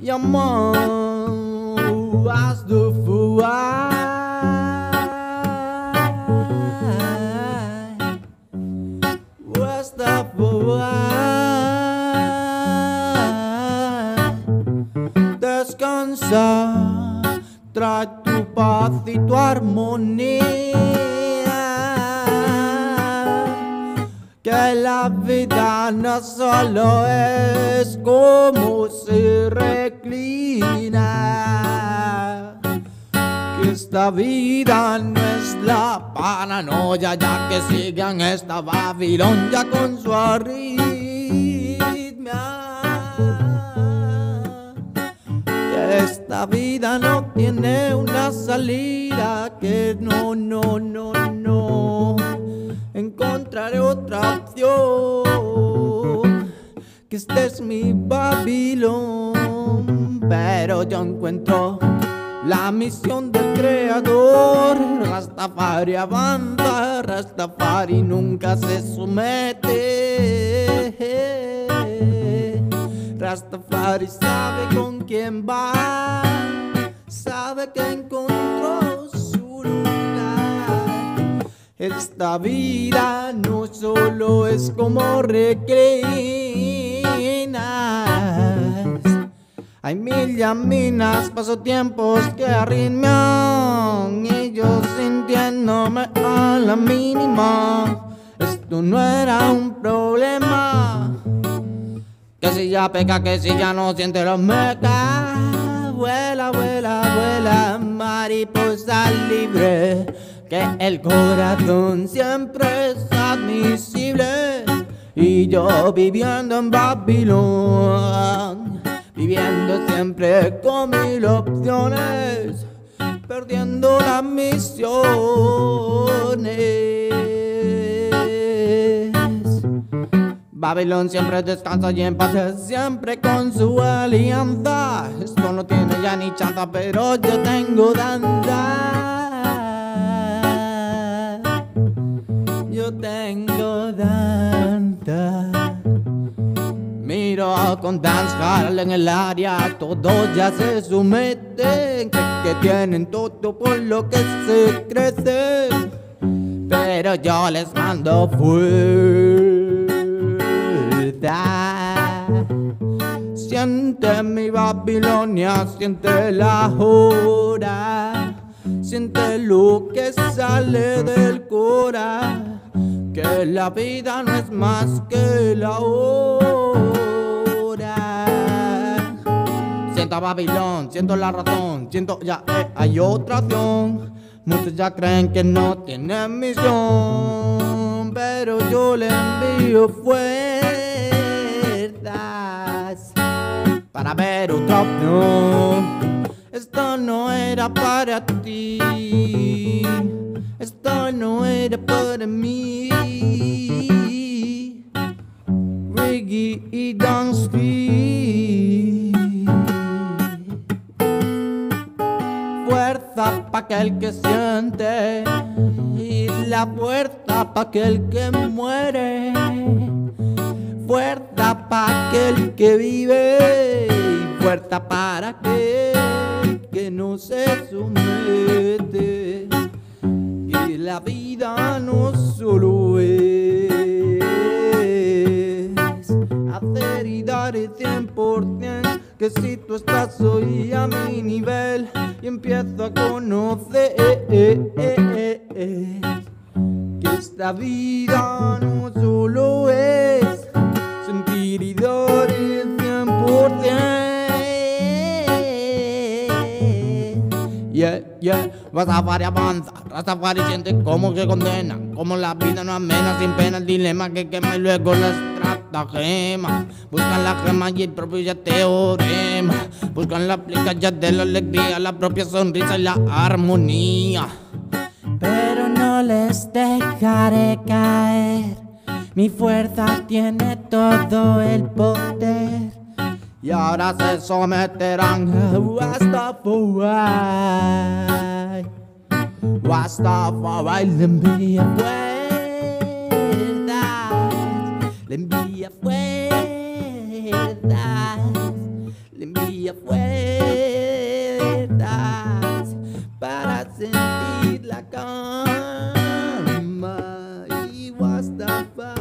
Yamo as the fuai Rastafari Descansa Trae tu paz y tu armonía. Que la vida no solo es como se Que esta vida no es la paranoia Ya que sigan esta Babilonia con su arritmia que esta vida no tiene una salida, que no, no, no, no. Encontraré otra opción, que este es mi Babilón, pero yo encuentro la misión del creador. Rastafari avanza, Rastafari nunca se somete. Rastafari sabe con quién va, sabe que encontró su lugar. Esta vida no solo es como reclinas. Hay mil llaminas, pasatiempos que arritmian Y yo sintiéndome a la mínima Esto no era un problema que si ya peca, que si ya no siente los meca. Vuela, vuela, vuela, mariposa libre. Que el corazón siempre es admisible. Y yo viviendo en Babilón, viviendo siempre con mil opciones, perdiendo las misiones. Babilón siempre descansa y en paz siempre con su alianza. Esto no tiene ya ni chanta, pero yo tengo tanta. Miro con dancehall en el área, todos ya se someten, que tienen todo por lo que se crece. Pero yo les mando fuerza. Siente mi Babilonia, siente la hora. Siente lo que sale del cora. Que la vida no es más que la hora. Siento a Babilón, siento la razón, siento ya eh, hay otra opción. Muchos ya creen que no tienen misión, pero yo le envío fuerzas para ver otra opción. Esto no era para ti, esto no era para mí. Reggae y dance aquel que siente y la fuerza pa' aquel que muere. Fuerza pa' aquel que vive y fuerza para aquel que no se somete. Y la vida no solo Que si tú estás hoy a mi nivel y empiezo a conocer que esta vida no yeah, Rastafari avanza, Rastafari siente como que condena, como la vida no amena, sin pena el dilema que quema y luego la estratagema. Buscan la gema y el propio ya teorema, buscan la aplicación de la alegría, la propia sonrisa y la armonía. Pero no les dejaré caer, mi fuerza tiene todo el poder. Y ahora se someterán a Guastafa baila le envía fuerzas, le envía fuerzas, le envía fuerzas para sentir la calma y Guastafa.